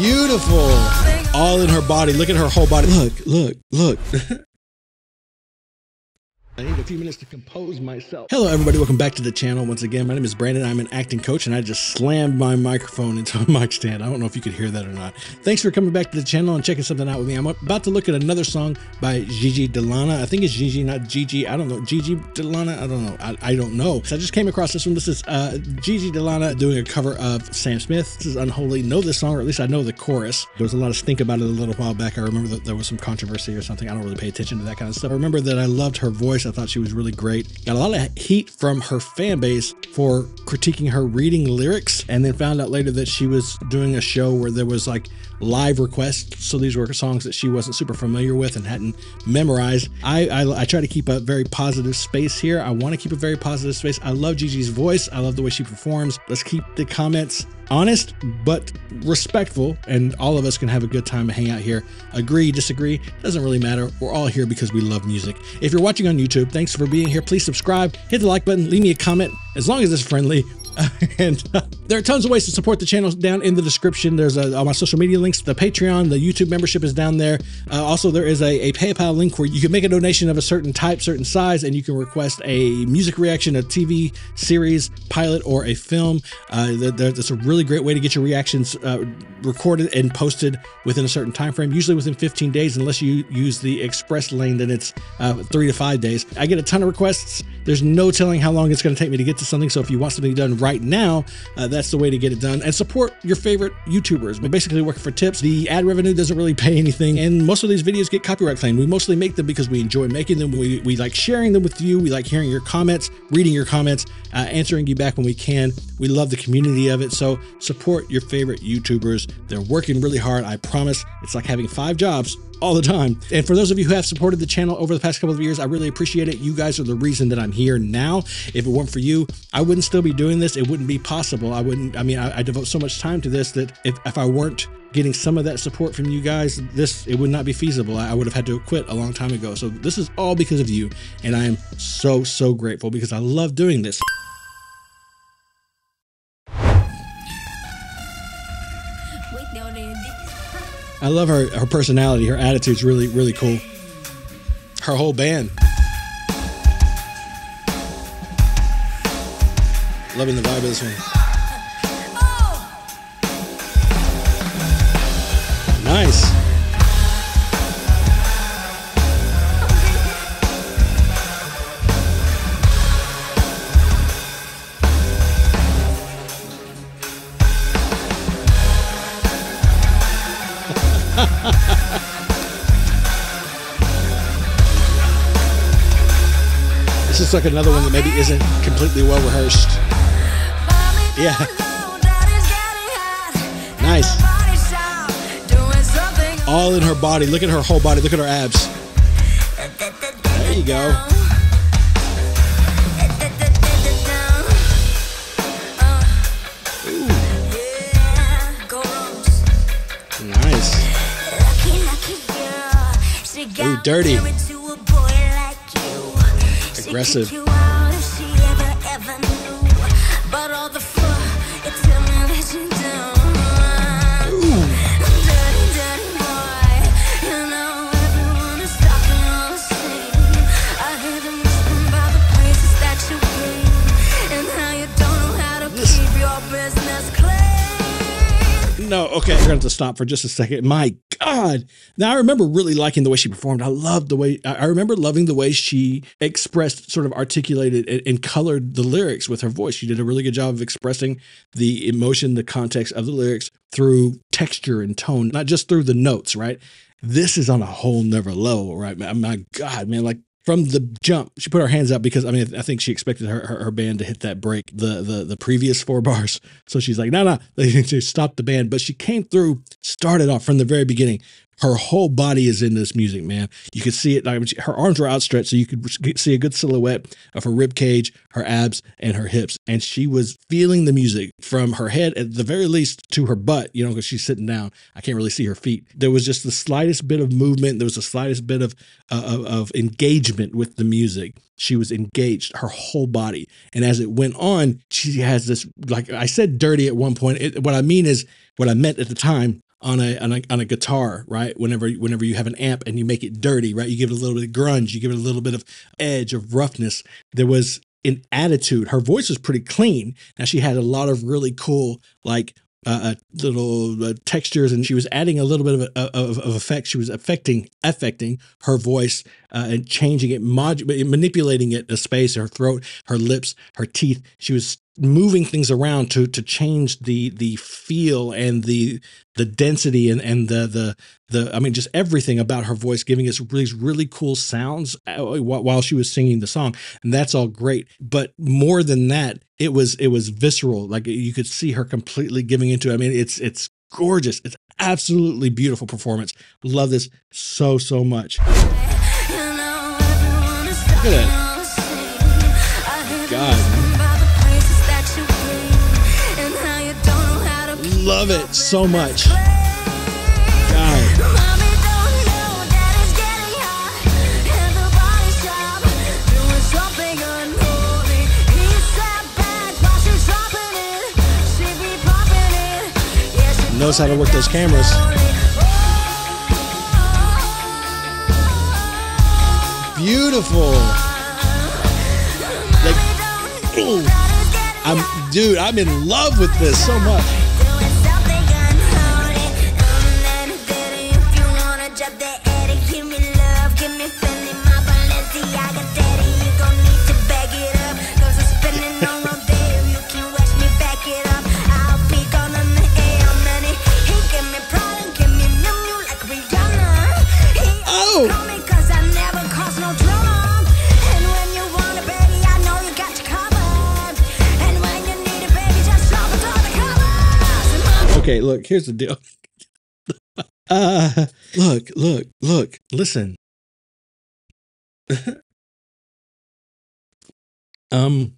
Beautiful. All in her body. Look at her whole body. Look, look, look. I need a few minutes to compose myself. Hello, everybody. Welcome back to the channel. Once again, my name is Brandon. I'm an acting coach, and I just slammed my microphone into a mic stand. I don't know if you could hear that or not. Thanks for coming back to the channel and checking something out with me. I'm about to look at another song by Gigi De Lana. I think it's Gigi, not Gigi. I don't know. Gigi De Lana? I don't know. I, I don't know. So I just came across this one. This is uh, Gigi De Lana doing a cover of Sam Smith. This is Unholy. Know this song, or at least I know the chorus. There was a lot of stink about it a little while back. I remember that there was some controversy or something. I don't really pay attention to that kind of stuff. I remember that I loved her voice. I thought she was really great. Got a lot of heat from her fan base for critiquing her reading lyrics, and then found out later that she was doing a show where there was like live requests. So these were songs that she wasn't super familiar with and hadn't memorized. I, I, I try to keep a very positive space here. I want to keep a very positive space. I love Gigi's voice. I love the way she performs. Let's keep the comments honest but respectful and all of us can have a good time and hang out here. Agree disagree doesn't really matter. We're all here because we love music. If you're watching on youtube thanks for being here. Please subscribe hit the like button leave me a comment as long as it's friendly and uh, there are tons of ways to support the channel down in the description. There's a, all my social media links, the Patreon, the YouTube membership is down there. Uh, also, there is a, a, PayPal link where you can make a donation of a certain type, certain size, and you can request a music reaction, a TV series, pilot, or a film. Uh, that's a really great way to get your reactions uh, recorded and posted within a certain time frame, usually within 15 days, unless you use the express lane, then it's uh, three to five days. I get a ton of requests. There's no telling how long it's going to take me to get to something. So if you want something done right now, uh, that's the way to get it done. And support your favorite YouTubers. We're basically working for tips. The ad revenue doesn't really pay anything. And most of these videos get copyright claimed. We mostly make them because we enjoy making them. We, we like sharing them with you. We like hearing your comments, reading your comments, uh, answering you back when we can. We love the community of it. So support your favorite YouTubers. They're working really hard. I promise. It's like having five jobs all the time. And for those of you who have supported the channel over the past couple of years, I really appreciate it. You guys are the reason that I'm here now. If it weren't for you, I wouldn't still be doing this. It wouldn't be possible. I wouldn't, I mean, I, I devote so much time to this that if, if I weren't getting some of that support from you guys, this it would not be feasible. I, I would have had to quit a long time ago. So this is all because of you. And I am so, so grateful because I love doing this. I love her her personality. Her attitude's really really cool. Her whole band. Loving the vibe of this one. Oh. Nice. Is like another one that maybe isn't completely well rehearsed. Yeah. Nice. All in her body. Look at her whole body. Look at her abs. There you go. Ooh, nice. Ooh, dirty. Aggressive. Okay, we're going to have to stop for just a second. My God. Now, I remember really liking the way she performed. I loved the way, I remember loving the way she expressed, sort of articulated and, and colored the lyrics with her voice. She did a really good job of expressing the emotion, the context of the lyrics through texture and tone, not just through the notes, right? This is on a whole never level, right? My God, man, like from the jump, she put her hands up because I mean I think she expected her, her, her band to hit that break the the the previous four bars. So she's like, no, no, they stopped the band. But she came through, started off from the very beginning her whole body is in this music, man. You could see it. Like her arms were outstretched, so you could see a good silhouette of her rib cage, her abs, and her hips. And she was feeling the music from her head, at the very least, to her butt. You know, because she's sitting down. I can't really see her feet. There was just the slightest bit of movement. There was the slightest bit of uh, of, of engagement with the music. She was engaged, her whole body. And as it went on, she has this, like I said, dirty at one point. It, what I mean is, what I meant at the time on a, on a on a guitar, right? Whenever whenever you have an amp and you make it dirty, right? You give it a little bit of grunge, you give it a little bit of edge of roughness. There was an attitude. Her voice was pretty clean. Now she had a lot of really cool like uh, uh, little uh, textures, and she was adding a little bit of, uh, of, of effect. She was affecting affecting her voice uh, and changing it, mod- manipulating it, a space, her throat, her lips, her teeth. She was moving things around to to change the the feel and the the density and and the the the I mean just everything about her voice giving us these really cool sounds uh, while she was singing the song and that's all great. But more than that it was it was visceral. Like you could see her completely giving into it. I mean it's it's gorgeous. It's absolutely beautiful performance. Love this so so much. Look at that. God love it so much. Knows how to work those cameras. Beautiful. Like, ooh. I'm, dude, I'm in love with this so much. Here's the deal. uh, look, look, look, listen. um,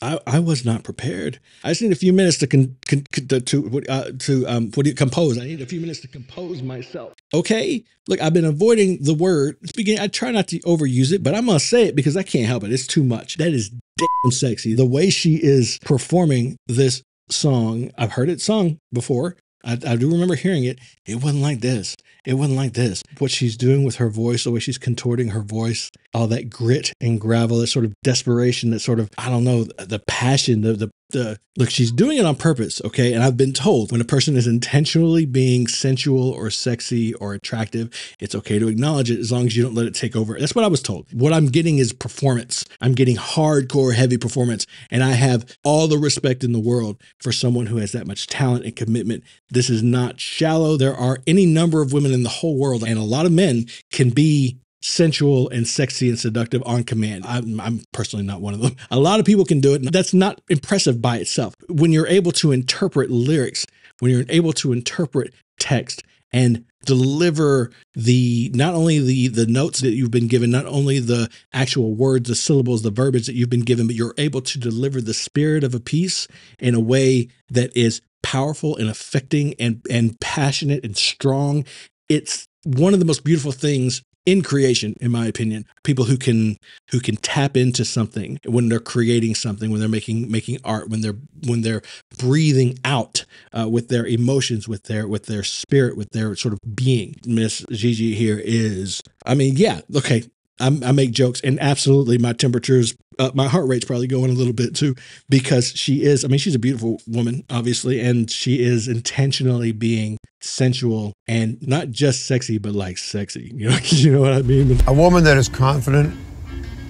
I, I was not prepared. I just need a few minutes to con, con, to to, uh, to um what do you compose. I need a few minutes to compose myself. Okay, look, I've been avoiding the word. Speaking, I try not to overuse it, but I'm gonna say it because I can't help it. It's too much. That is damn sexy. The way she is performing this song. I've heard it sung before. I, I, do remember hearing it. It wasn't like this. It wasn't like this. What she's doing with her voice, the way she's contorting her voice, all that grit and gravel, that sort of desperation, that sort of, I don't know, the passion, the, the the look she's doing it on purpose okay? And i've been told when a person is intentionally being sensual or sexy or attractive it's okay to acknowledge it as long as you don't let it take over. That's what i was told. What i'm getting is performance. I'm getting hardcore heavy performance and i have all the respect in the world for someone who has that much talent and commitment. This is not shallow. There are any number of women in the whole world and a lot of men can be sensual and sexy and seductive on command. I'm, I'm, personally not one of them. A lot of people can do it. That's not impressive by itself. When you're able to interpret lyrics, when you're able to interpret text and deliver the not only the the notes that you've been given not only the actual words the syllables the verbiage that you've been given but you're able to deliver the spirit of a piece in a way that is powerful and affecting and and passionate and strong it's one of the most beautiful things in creation in my opinion people who can who can tap into something when they're creating something when they're making making art when they're when they're breathing out uh, with their emotions with their with their spirit with their sort of being miss gigi here is i mean yeah okay I'm, i make jokes, and absolutely, my temperatures, uh, my heart rate's probably going a little bit too, because she is. I mean, she's a beautiful woman, obviously, and she is intentionally being sensual and not just sexy, but like sexy. You know, you know what I mean. A woman that is confident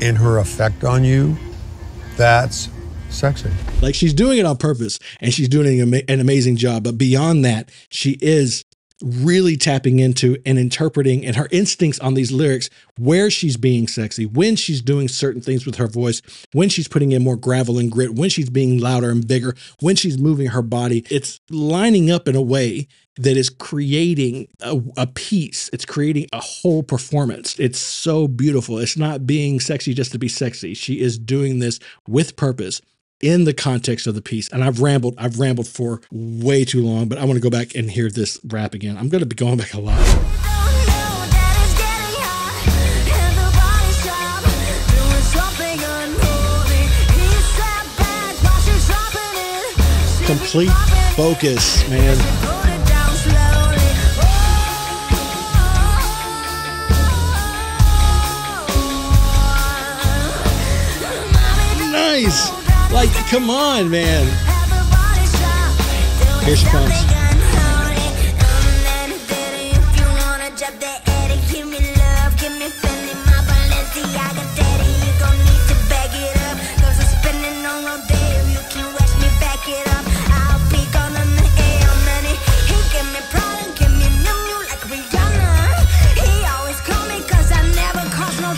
in her effect on you, that's sexy. Like she's doing it on purpose, and she's doing an amazing job. But beyond that, she is really tapping into and interpreting and her instincts on these lyrics where she's being sexy when she's doing certain things with her voice when she's putting in more gravel and grit when she's being louder and bigger when she's moving her body it's lining up in a way that is creating a, a piece it's creating a whole performance it's so beautiful it's not being sexy just to be sexy she is doing this with purpose in the context of the piece. And I've rambled, I've rambled for way too long, but I want to go back and hear this rap again. I'm going to be going back a lot. Complete focus, man. Nice. Like, come on, man. Here she comes.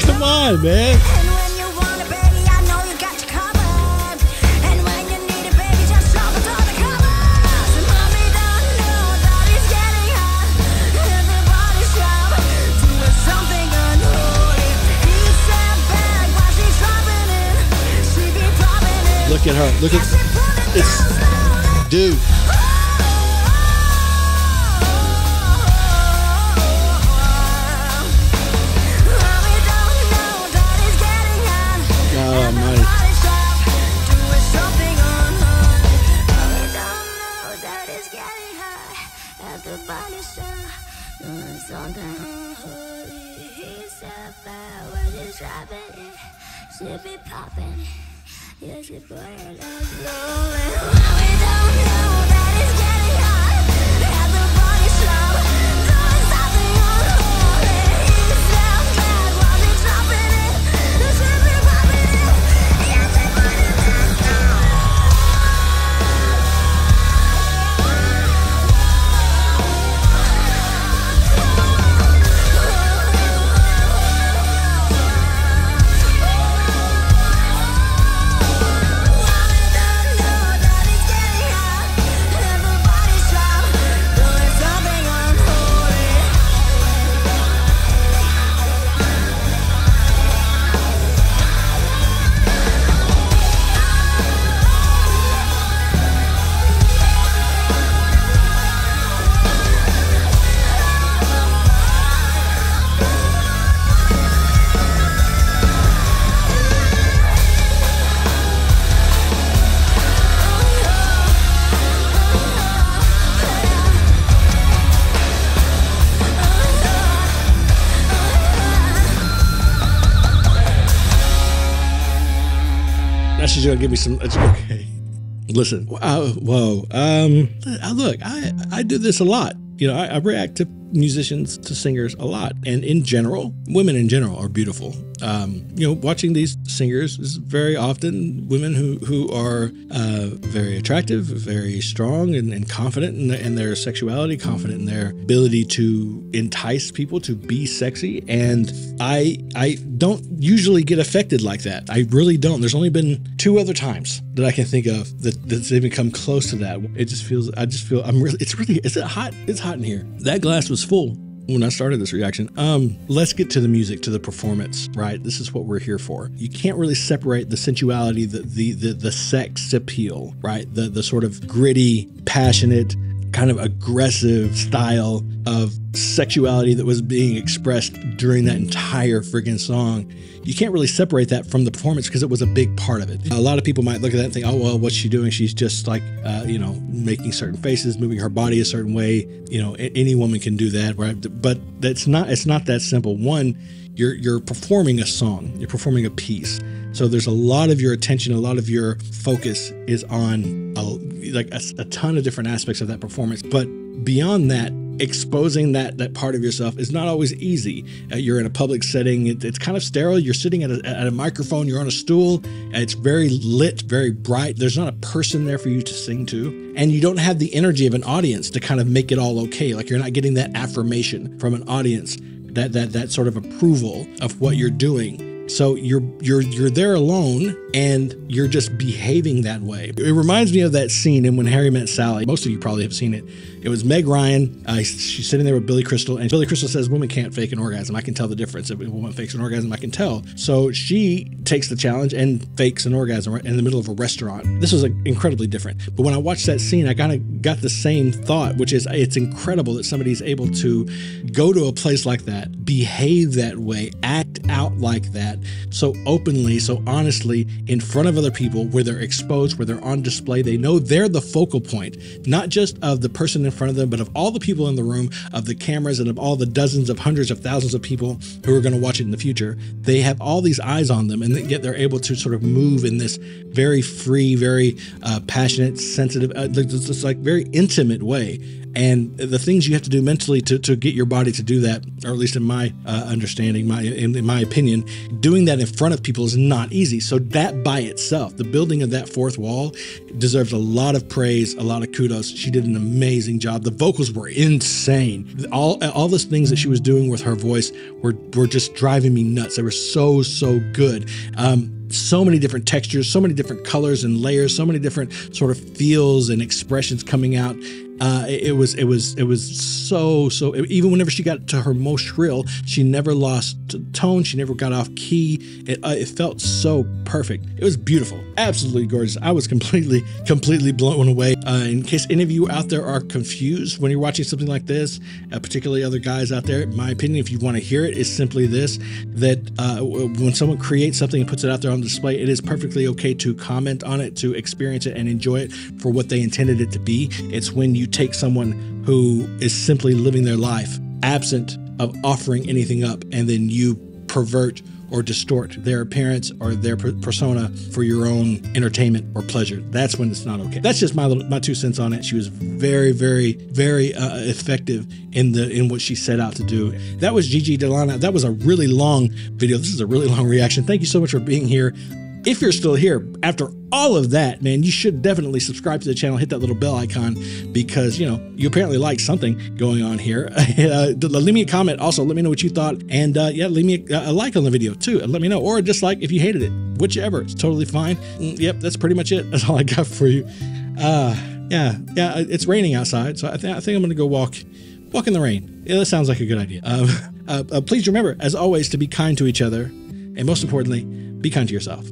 Come on, man. Look at her. Look at it's dude. Oh my. You should put it up she's gonna give me some. It's okay. Listen, uh, whoa. Um, uh, look, I I do this a lot. You know, I, I react to musicians, to singers a lot, and in general, women in general are beautiful. Um, you know, watching these singers is very often women who who are uh, very attractive, very strong, and, and confident in, the, in their sexuality, confident in their ability to entice people to be sexy. And I I don't usually get affected like that. I really don't. There's only been two other times that I can think of that that's even come close to that. It just feels. I just feel. I'm really. It's really. Is it hot? It's hot in here. That glass was full when I started this reaction. Um, let's get to the music, to the performance, right? This is what we're here for. You can't really separate the sensuality, the the the, the sex appeal, right? The the sort of gritty, passionate, kind of aggressive style of sexuality that was being expressed during that entire friggin' song. You can't really separate that from the performance because it was a big part of it. A lot of people might look at that and think, oh, well, what's she doing? She's just like, uh, you know, making certain faces, moving her body a certain way. You know, any woman can do that, right? But that's not, it's not that simple. One, you're, you're performing a song, you're performing a piece. So there's a lot of your attention, a lot of your focus is on a, like a, a ton of different aspects of that performance. But beyond that, exposing that that part of yourself is not always easy. Uh, you're in a public setting; it, it's kind of sterile. You're sitting at a, at a microphone. You're on a stool. It's very lit, very bright. There's not a person there for you to sing to, and you don't have the energy of an audience to kind of make it all okay. Like you're not getting that affirmation from an audience, that that that sort of approval of what you're doing. So you're you're you're there alone and you're just behaving that way. It reminds me of that scene in When Harry Met Sally. Most of you probably have seen it. It was Meg Ryan. Uh, she's sitting there with Billy Crystal, and Billy Crystal says, "Women can't fake an orgasm. I can tell the difference. If a woman fakes an orgasm, I can tell." So she takes the challenge and fakes an orgasm in the middle of a restaurant. This was like, incredibly different. But when I watched that scene, I kind of got the same thought, which is it's incredible that somebody's able to go to a place like that, behave that way, act out like that so openly, so honestly in front of other people where they're exposed, where they're on display. They know they're the focal point, not just of the person in front of them, but of all the people in the room, of the cameras, and of all the dozens of hundreds of thousands of people who are going to watch it in the future. They have all these eyes on them, and yet they're able to sort of move in this very free, very uh, passionate, sensitive, uh, it's like very intimate way and the things you have to do mentally to, to get your body to do that, or at least in my uh, understanding, my in, in, my opinion, doing that in front of people is not easy. So that by itself, the building of that fourth wall, deserves a lot of praise, a lot of kudos. She did an amazing job. The vocals were insane. All all those things that she was doing with her voice were were just driving me nuts. They were so so good. Um, so many different textures, so many different colors and layers, so many different sort of feels and expressions coming out uh, it, was it was it was so so even whenever she got to her most shrill she never lost tone. She never got off key. It, uh, it felt so perfect. It was beautiful. Absolutely gorgeous. I was completely completely blown away. Uh, in case any of you out there are confused when you're watching something like this uh, particularly other guys out there my opinion if you want to hear it is simply this that uh, when someone creates something and puts it out there on display it is perfectly okay to comment on it to experience it and enjoy it for what they intended it to be. It's when you take someone who is simply living their life absent of offering anything up and then you pervert or distort their appearance or their persona for your own entertainment or pleasure. That's when it's not okay. That's just my little, my two cents on it. She was very, very, very uh, effective in the in what she set out to do. That was Gigi De Lana. That was a really long video. This is a really long reaction. Thank you so much for being here if you're still here after all of that, man, you should definitely subscribe to the channel, hit that little bell icon because, you know, you apparently like something going on here. uh, leave me a comment. Also, let me know what you thought. And uh, yeah, leave me a, a, like on the video too. And let me know. Or just like if you hated it, whichever. It's totally fine. Mm, yep, that's pretty much it. That's all I got for you. Uh, yeah, yeah, uh, it's raining outside. So I, th- I think I'm going to go walk. Walk in the rain. Yeah, that sounds like a good idea. Um, uh, uh, please remember, as always, to be kind to each other, and most importantly, be kind to yourself.